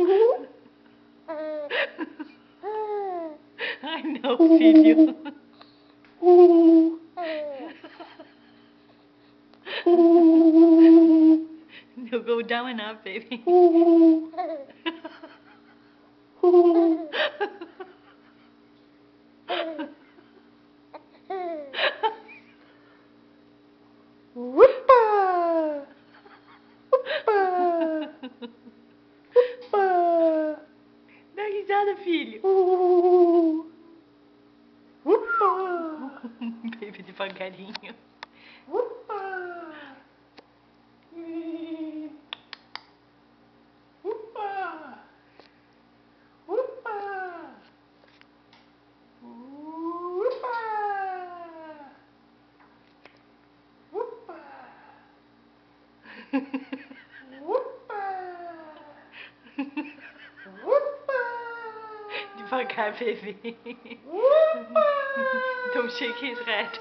Mm-hmm. I know, Phoebe. no, go down and up, baby. Ooh. Dá risada, filho. Upa! Baby, devagarinho. Upa! Upa! Upa! Upa! Upa! for KPV. Du fik helt ret.